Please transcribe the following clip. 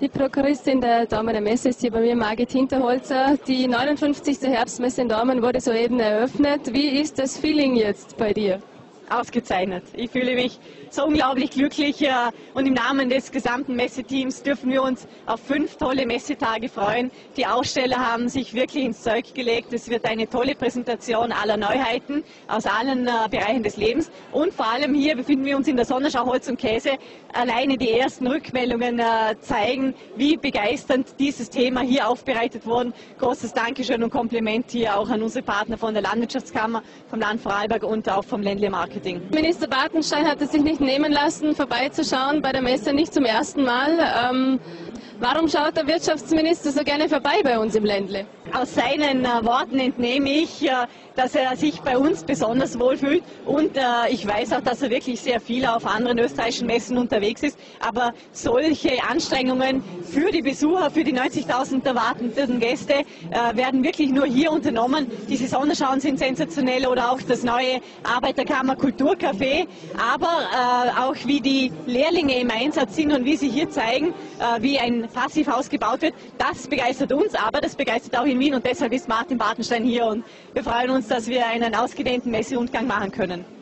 Die Prokuristin der Dormener Messe ist hier bei mir, Margit Hinterholzer. Die 59. Herbstmesse in Dormen wurde soeben eröffnet. Wie ist das Feeling jetzt bei dir? Ausgezeichnet. Ich fühle mich so unglaublich glücklich äh, und im Namen des gesamten Messeteams dürfen wir uns auf fünf tolle Messetage freuen. Die Aussteller haben sich wirklich ins Zeug gelegt. Es wird eine tolle Präsentation aller Neuheiten aus allen äh, Bereichen des Lebens und vor allem hier befinden wir uns in der Sonderschau Holz und Käse. Alleine die ersten Rückmeldungen äh, zeigen, wie begeisternd dieses Thema hier aufbereitet wurde. Großes Dankeschön und Kompliment hier auch an unsere Partner von der Landwirtschaftskammer, vom Land Vorarlberg und auch vom Ländle Marketing. Minister Bartenstein hat es sich nicht nehmen lassen, vorbeizuschauen bei der Messe, nicht zum ersten Mal. Ähm, warum schaut der Wirtschaftsminister so gerne vorbei bei uns im Ländle? Aus seinen äh, Worten entnehme ich, äh, dass er sich bei uns besonders wohlfühlt und äh, ich weiß auch, dass er wirklich sehr viel auf anderen österreichischen Messen unterwegs ist. Aber solche Anstrengungen für die Besucher, für die 90.000 erwartenden Gäste äh, werden wirklich nur hier unternommen. Diese Sonderschauen sind sensationell oder auch das neue Arbeiterkammer Kulturcafé, aber äh, auch wie die Lehrlinge im Einsatz sind und wie sie hier zeigen, äh, wie ein Passivhaus gebaut wird. Das begeistert uns, aber das begeistert auch in Wien und deshalb ist Martin Bartenstein hier und wir freuen uns, dass wir einen ausgedehnten Messerundgang machen können.